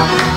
Wow.